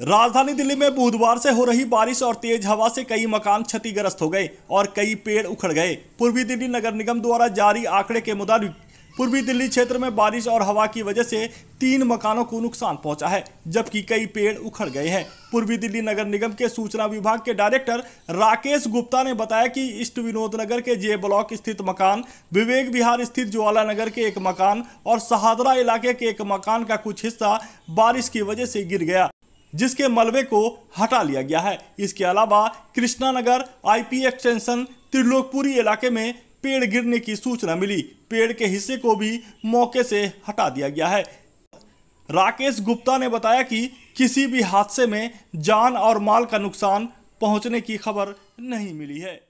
राजधानी दिल्ली में बुधवार से हो रही बारिश और तेज हवा से कई मकान क्षतिग्रस्त हो गए और कई पेड़ उखड़ गए। पूर्वी दिल्ली नगर निगम द्वारा जारी आंकड़े के मुताबिक, पूर्वी दिल्ली क्षेत्र में बारिश और हवा की वजह से तीन मकानों को नुकसान पहुँचा है, जबकि कई पेड़ उखड़ गए हैं। पूर्वी दिल्ली नगर निगम के सूचना विभाग के डायरेक्टर राकेश गुप्ता ने बताया कि ईस्ट विनोद नगर के जे ब्लॉक स्थित मकान, विवेक विहार स्थित ज्वाला नगर के एक मकान और सहादरा इलाके के एक मकान का कुछ हिस्सा बारिश की वजह से गिर गया। जिसके मलबे को हटा लिया गया है। इसके अलावा कृष्णा नगर आईपी एक्सटेंशन त्रिलोकपुरी इलाके में पेड़ गिरने की सूचना मिली। पेड़ के हिस्से को भी मौके से हटा दिया गया है। राकेश गुप्ता ने बताया कि किसी भी हादसे में जान और माल का नुकसान पहुँचने की खबर नहीं मिली है।